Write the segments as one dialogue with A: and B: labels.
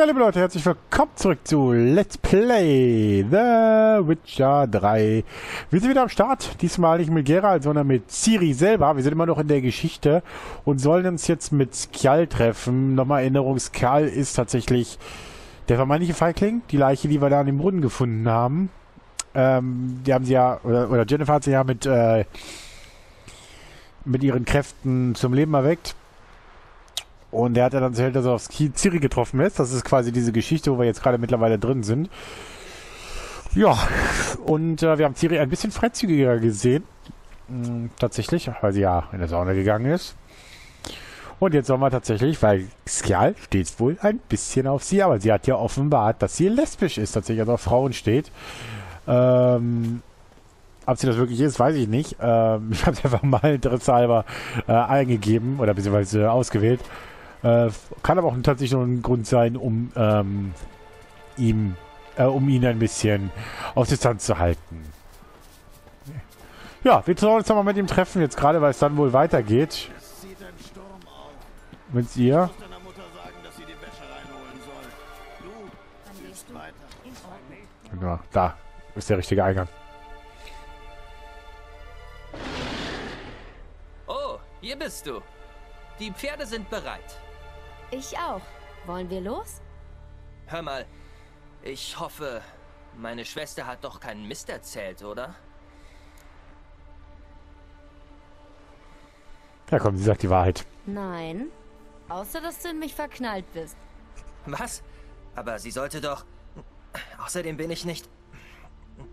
A: Ja, liebe Leute, herzlich willkommen zurück zu Let's Play The Witcher 3. Wir sind wieder am Start. Diesmal nicht mit Geralt, sondern mit Ciri selber. Wir sind immer noch in der Geschichte und sollen uns jetzt mit Skjal treffen. Nochmal Erinnerung, Skjal ist tatsächlich der vermeintliche Feigling. Die Leiche, die wir da an dem Brunnen gefunden haben. Ähm, die haben sie ja, oder, oder Jennifer hat sie ja mit, äh, mit ihren Kräften zum Leben erweckt. Und er hat ja dann erzählt, dass er auf Ciri getroffen ist. Das ist quasi diese Geschichte, wo wir jetzt gerade mittlerweile drin sind. Ja, und äh, wir haben Ciri ein bisschen freizügiger gesehen. Hm, tatsächlich, weil sie ja in der Sauna gegangen ist. Und jetzt sollen wir tatsächlich, weil Skjal steht wohl ein bisschen auf sie, aber sie hat ja offenbart, dass sie lesbisch ist, tatsächlich, also auf Frauen steht. Ähm, ob sie das wirklich ist, weiß ich nicht. Ähm, ich habe es einfach mal interessehalber äh, eingegeben oder beziehungsweise ausgewählt. Äh, kann aber auch tatsächlich nur ein Grund sein, um ähm, ihm, äh, um ihn ein bisschen auf Distanz zu halten. Ja, wir sollen uns nochmal mit ihm treffen, jetzt gerade, weil es dann wohl weitergeht. Mit ihr. Ja, da ist der richtige Eingang.
B: Oh, hier bist du. Die Pferde sind bereit.
C: Ich auch. Wollen wir los?
B: Hör mal, ich hoffe, meine Schwester hat doch keinen Mist erzählt, oder?
A: Ja komm, sie sagt die Wahrheit.
C: Nein. Außer, dass du in mich verknallt bist.
B: Was? Aber sie sollte doch... Außerdem bin ich nicht...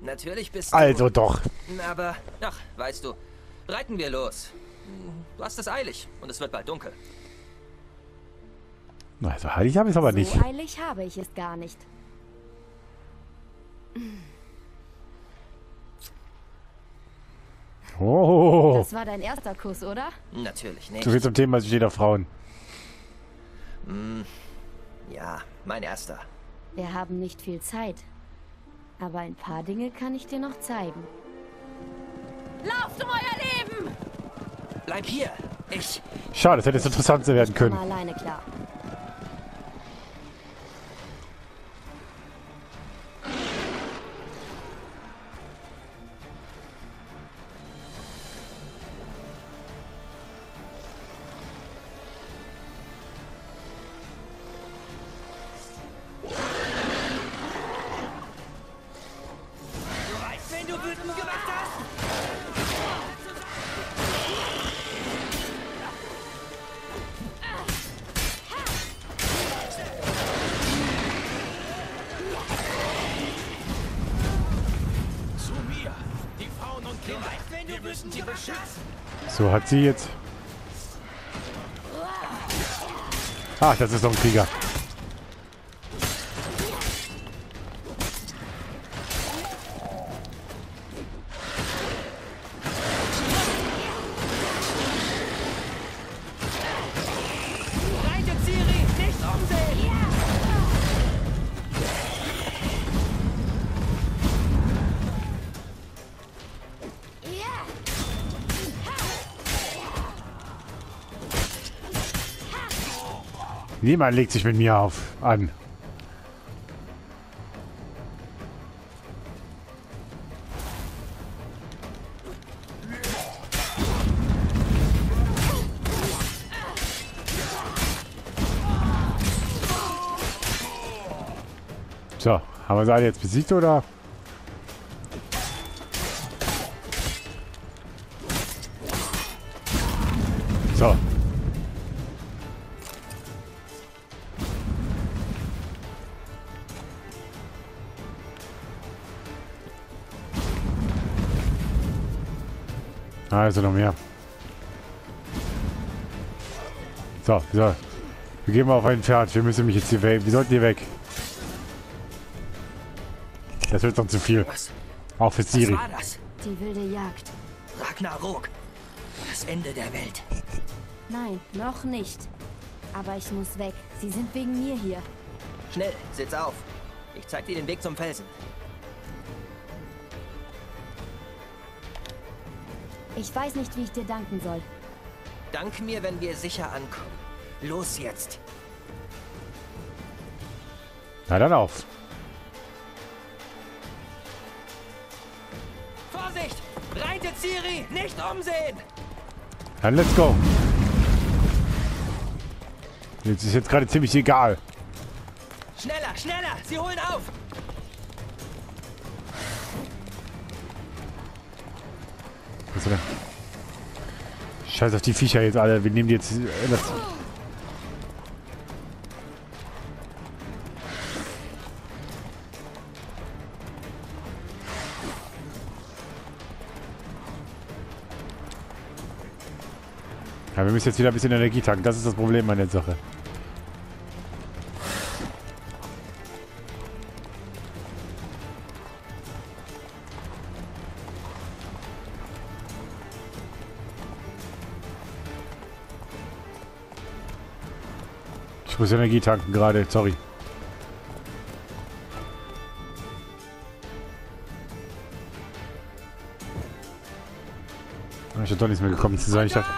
B: Natürlich bist du...
A: Also doch.
B: Aber, ach, weißt du, reiten wir los. Du hast es eilig und es wird bald dunkel.
A: Also heilig habe ich es aber
C: so
A: nicht.
C: So eilig habe ich es gar nicht.
A: Oh.
C: Das war dein erster Kuss, oder?
B: Natürlich nicht.
A: So viel zum Thema, sie steht auf Frauen.
B: Mm, ja, mein erster.
C: Wir haben nicht viel Zeit. Aber ein paar Dinge kann ich dir noch zeigen. Lauft um euer Leben!
B: Bleib hier. Ich...
A: Schade, das hätte jetzt interessant werden können.
C: Ich komme alleine klar.
A: So hat sie jetzt. Ach, das ist doch ein Krieger. Niemand legt sich mit mir auf an. So, haben wir sie alle jetzt besiegt oder? So. Also noch mehr. So, so. Wir gehen mal auf einen Pferd. Wir müssen mich jetzt hier weg. Wir sollten hier weg. Das wird sonst zu viel.
B: Was?
A: Auch für
B: Was
A: Siri.
B: war das?
C: Die wilde Jagd.
B: Ragnarok. Das Ende der Welt.
C: Nein, noch nicht. Aber ich muss weg. Sie sind wegen mir hier.
B: Schnell, sitz auf. Ich zeig dir den Weg zum Felsen.
C: Ich weiß nicht, wie ich dir danken soll.
B: Dank mir, wenn wir sicher ankommen. Los jetzt.
A: Na dann auf.
B: Vorsicht! Reitet Siri! Nicht umsehen!
A: Dann let's go. Jetzt ist jetzt gerade ziemlich egal.
B: Schneller, schneller! Sie holen auf!
A: Denn? Scheiß auf die Viecher jetzt alle. Wir nehmen die jetzt. äh, Das ja, wir müssen jetzt wieder ein bisschen Energie tanken. Das ist das Problem an der Sache. Muss Energie tanken gerade, sorry. Ich hab doch nichts mehr gekommen zu sein. Ich dachte,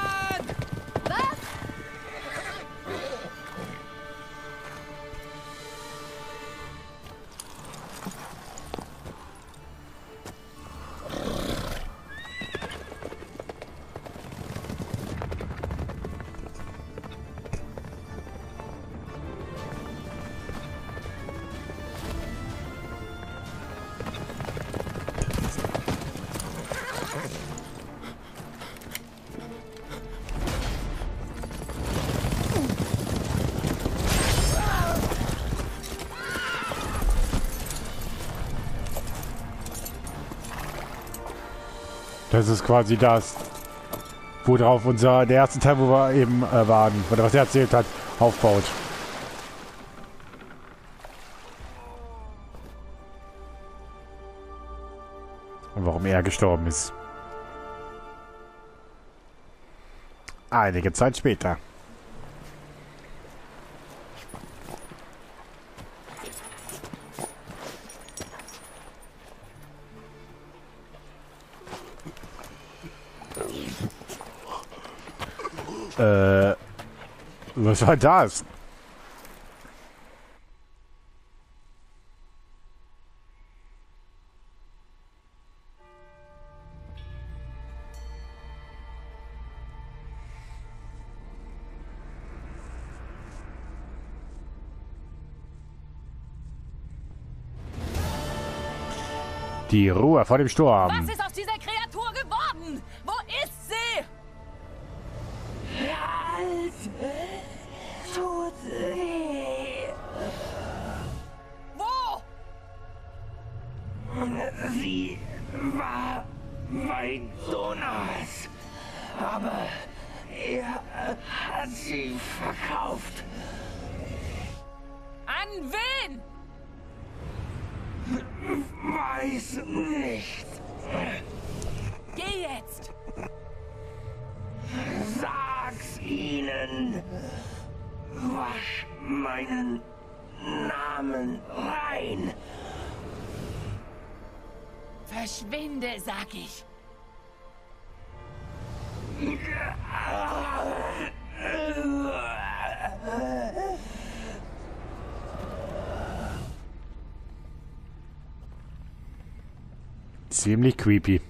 A: das ist quasi das, worauf unser, der erste Teil, wo wir eben äh, waren, oder was er erzählt hat, aufbaut. Und warum er gestorben ist. Einige Zeit später. Äh, was war das? Die Ruhe vor dem Sturm.
D: Was ist aus dieser Kreatur geworden? Wo ist sie? Wo?
E: Sie war mein Donas. Aber er hat sie verkauft.
D: An wen?
E: Weiß nicht. Wasch meinen Namen rein.
D: Verschwinde, sag ich.
A: Ziemlich creepy.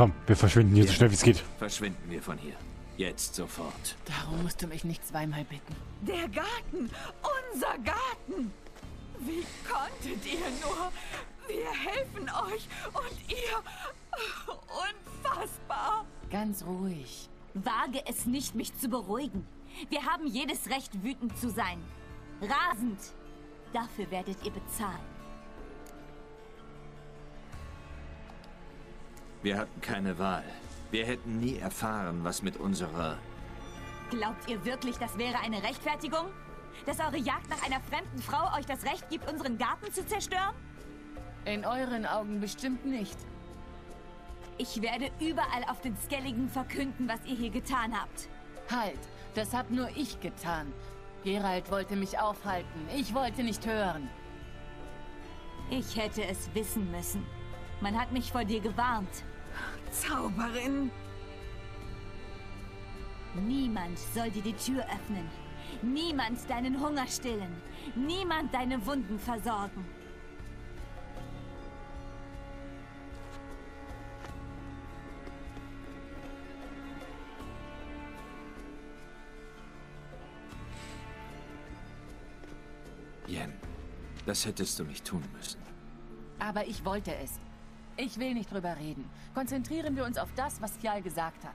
A: Komm, wir verschwinden hier so schnell wie es geht.
F: Verschwinden wir von hier. Jetzt sofort.
D: Darum musst du mich nicht zweimal bitten. Der Garten! Unser Garten! Wie konntet ihr nur? Wir helfen euch und ihr... Unfassbar!
C: Ganz ruhig. Wage es nicht, mich zu beruhigen. Wir haben jedes Recht, wütend zu sein. Rasend. Dafür werdet ihr bezahlen.
F: Wir hatten keine Wahl. Wir hätten nie erfahren, was mit unserer...
C: Glaubt ihr wirklich, das wäre eine Rechtfertigung? Dass eure Jagd nach einer fremden Frau euch das Recht gibt, unseren Garten zu zerstören?
D: In euren Augen bestimmt nicht.
C: Ich werde überall auf den Skelligen verkünden, was ihr hier getan habt.
D: Halt, das hab nur ich getan. Gerald wollte mich aufhalten. Ich wollte nicht hören.
C: Ich hätte es wissen müssen. Man hat mich vor dir gewarnt.
D: Zauberin!
C: Niemand soll dir die Tür öffnen. Niemand deinen Hunger stillen. Niemand deine Wunden versorgen.
F: Yen, das hättest du nicht tun müssen.
D: Aber ich wollte es. Ich will nicht drüber reden. Konzentrieren wir uns auf das, was Kjal gesagt hat.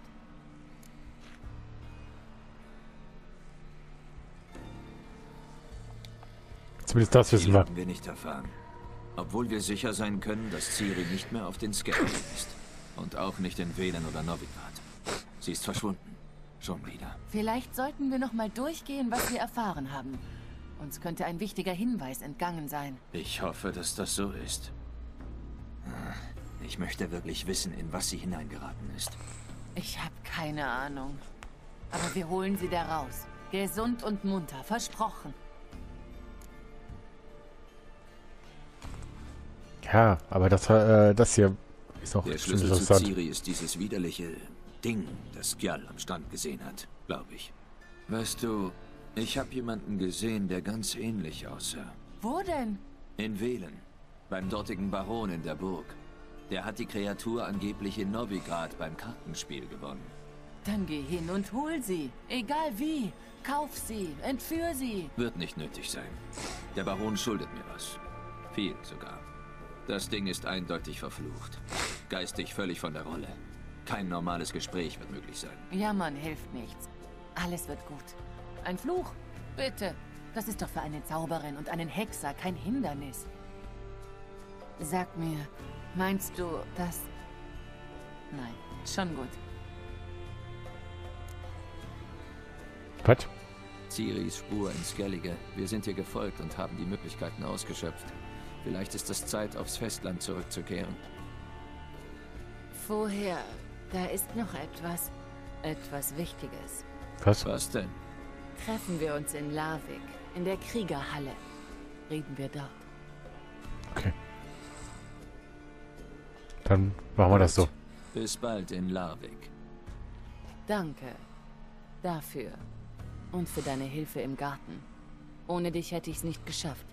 A: Zumindest das wissen wir.
F: haben wir nicht erfahren. Obwohl wir sicher sein können, dass Ciri nicht mehr auf den Skelligen ist. Und auch nicht in Velen oder Novigrad. Sie ist verschwunden. Schon wieder.
D: Vielleicht sollten wir noch mal durchgehen, was wir erfahren haben. Uns könnte ein wichtiger Hinweis entgangen sein.
F: Ich hoffe, dass das so ist. Ich möchte wirklich wissen, in was sie hineingeraten ist.
D: Ich habe keine Ahnung. Aber wir holen sie da raus. Gesund und munter, versprochen.
A: Ja, aber das, äh, das hier ist auch
F: Der Schlüssel zu. Ciri ist dieses widerliche Ding, das Gjall am Stand gesehen hat, glaube ich. Weißt du, ich habe jemanden gesehen, der ganz ähnlich aussah.
D: Wo denn?
F: In Velen, beim dortigen Baron in der Burg. Der hat die Kreatur angeblich in Novigrad beim Kartenspiel gewonnen.
D: Dann geh hin und hol sie. Egal wie. Kauf sie. Entführ sie.
F: Wird nicht nötig sein. Der Baron schuldet mir was. Viel sogar. Das Ding ist eindeutig verflucht. Geistig völlig von der Rolle. Kein normales Gespräch wird möglich sein.
D: Jammern hilft nichts. Alles wird gut. Ein Fluch? Bitte. Das ist doch für eine Zauberin und einen Hexer kein Hindernis. Sag mir, meinst du, dass... Nein, schon gut.
A: Was?
F: Ciris Spur in Skellige. Wir sind ihr gefolgt und haben die Möglichkeiten ausgeschöpft. Vielleicht ist es Zeit, aufs Festland zurückzukehren.
D: Vorher, da ist noch etwas. Etwas Wichtiges.
A: Was?
F: Was denn?
D: Treffen wir uns in Larvik, in der Kriegerhalle. Reden wir dort.
A: Okay. Dann machen wir das so.
F: Bis bald in Larvik.
D: Danke. Dafür. Und für deine Hilfe im Garten. Ohne dich hätte ich's nicht geschafft.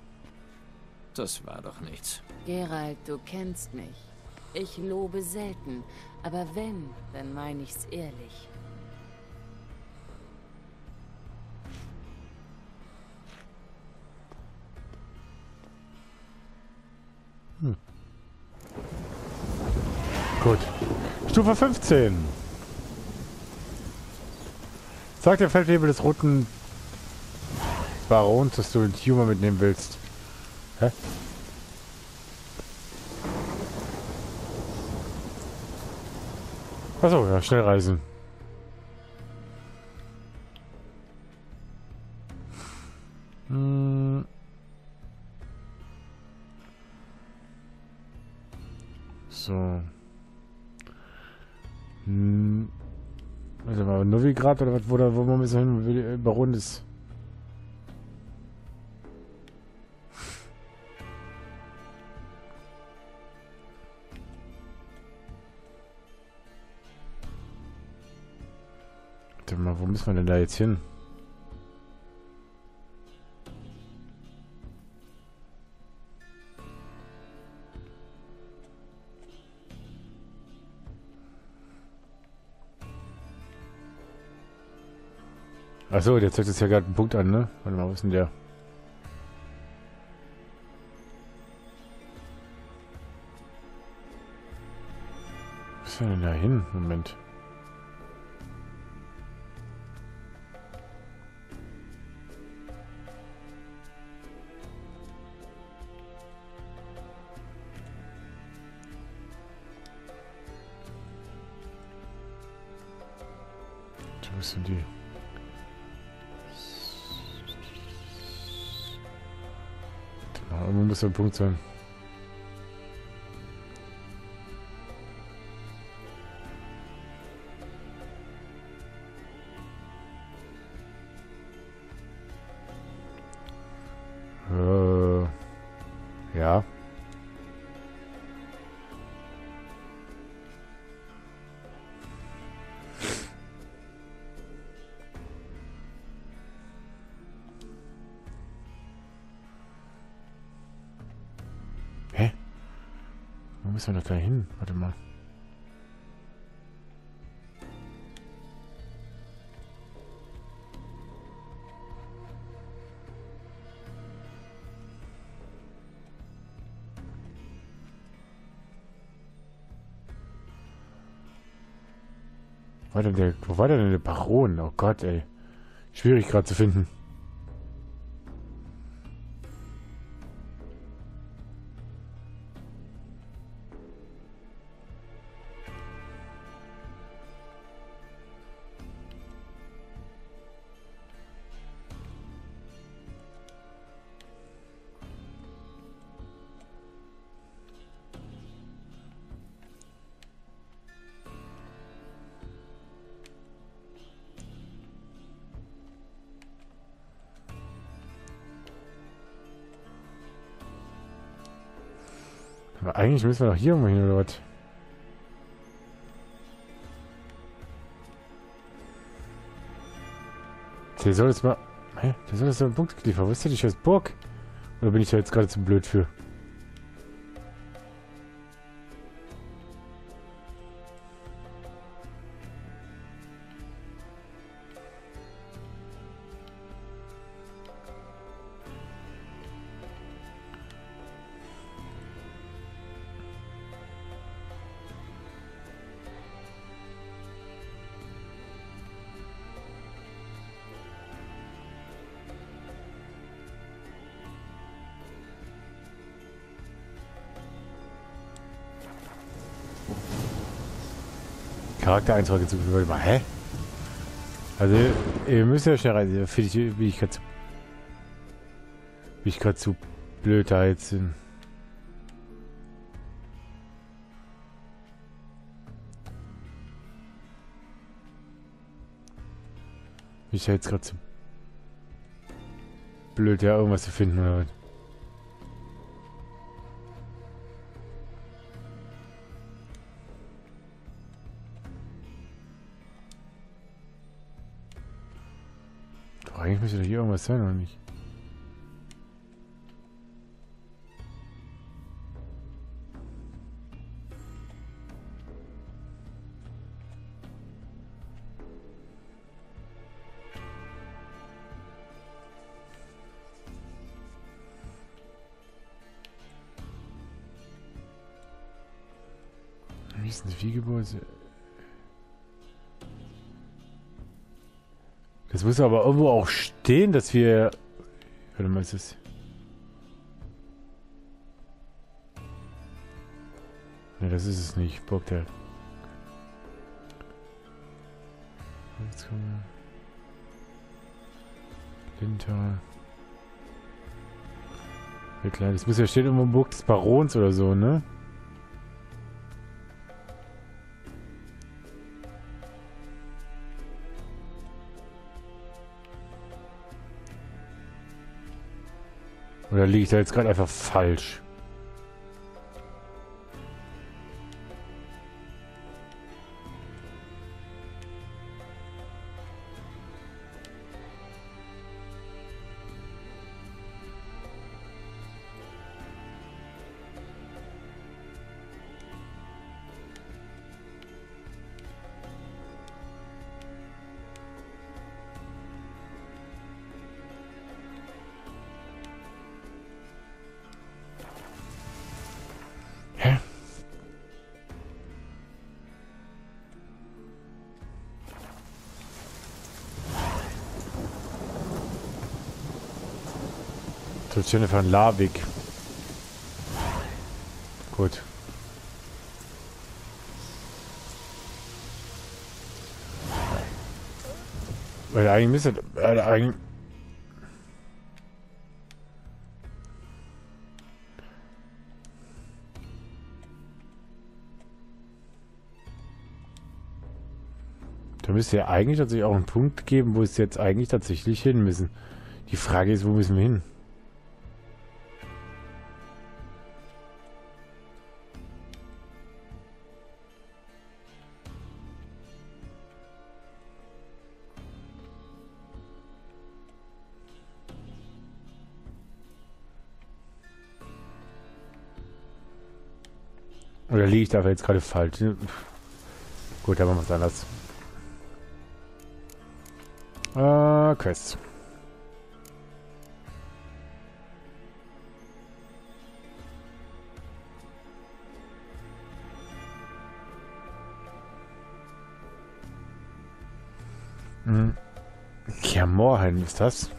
F: Das war doch nichts.
D: Gerald, du kennst mich. Ich lobe selten, aber wenn, dann meine ich's ehrlich.
A: Gut. Stufe 15. Sag der Feldwebel des roten Barons, dass du den Humor mitnehmen willst. Hä? Achso, ja, schnell reisen. Novigrad oder was, wo, wo man so hin, äh, Baron ist. Warte mal, wo müssen wir denn da jetzt hin? Achso, der zeigt jetzt ja gerade einen Punkt an, ne? Warte mal, wo ist denn der? Wo ist denn da hin? Moment. Wo denn die? Irgendwo muss der Punkt sein. Müssen wir doch da hin. Warte mal. Wo war denn der, wo war denn der Baron? Oh Gott, ey. Schwierig gerade zu finden. Aber eigentlich müssen wir doch hier irgendwo hin, oder was? Der soll jetzt mal... Hä? Der soll jetzt mal einen Punkt liefern. Was ist denn die scheiß Burg? Oder bin ich da jetzt gerade zu blöd für? Charaktereintrag hinzugefügt. Warte mal, hä? Also, ihr müsst ja schnell rein. Finde ich, wie ich gerade zu... Wie ich gerade zu blöd da jetzt bin. Ich jetzt gerade zu blöd, ja, irgendwas zu finden oder was. Müsste da hier irgendwas sein, oder nicht? Wie ist das muss aber irgendwo auch stehen, dass wir... Warte mal, ist das... Ne, das ist es nicht. Burg der... Jetzt kommen wir... Lintal... Ja klar, das muss ja stehen irgendwo Burg des Barons oder so, ne? Oder liege ich da jetzt gerade einfach falsch? Jennifer ein Lavik. Gut. Weil eigentlich müsste... Äh, eigentlich... Da müsste ja eigentlich tatsächlich auch einen Punkt geben, wo es jetzt eigentlich tatsächlich hin müssen. Die Frage ist, wo müssen wir hin? Oder liege ich da jetzt gerade falsch? Gut, dann machen wir es anders. Äh, Quests. Mhm. Ja, Moorheim ist das.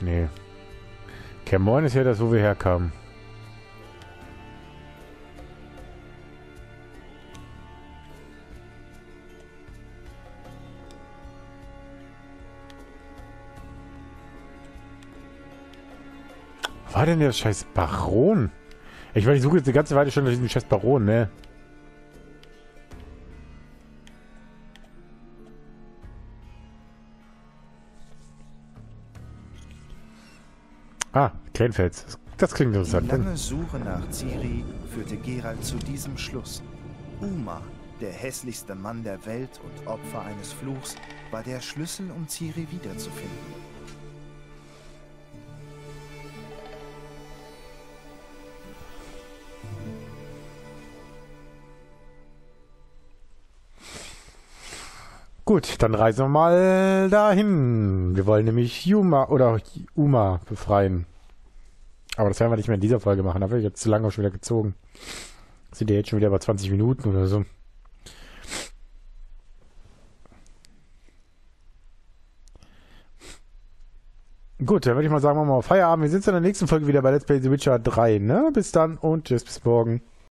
A: Nee. Kermorn ist ja das, wo wir herkamen. war denn der scheiß Baron? Ich weiß, ich suche jetzt die ganze Weile schon nach diesem scheiß Baron, ne? Kleinfels. Das klingt interessant.
G: Die lange Suche nach Ciri führte Geralt zu diesem Schluss. Uma, der hässlichste Mann der Welt und Opfer eines Fluchs, war der Schlüssel, um Ciri wiederzufinden.
A: Gut, dann reisen wir mal dahin. Wir wollen nämlich Yuma oder Uma befreien. Aber das werden wir nicht mehr in dieser Folge machen. Da habe ich jetzt zu lange schon wieder gezogen. Sind ja jetzt schon wieder bei 20 Minuten oder so. Gut, dann würde ich mal sagen, machen wir mal Feierabend. Wir sind in der nächsten Folge wieder bei Let's Play The Witcher 3. Ne? Bis dann und tschüss, bis morgen.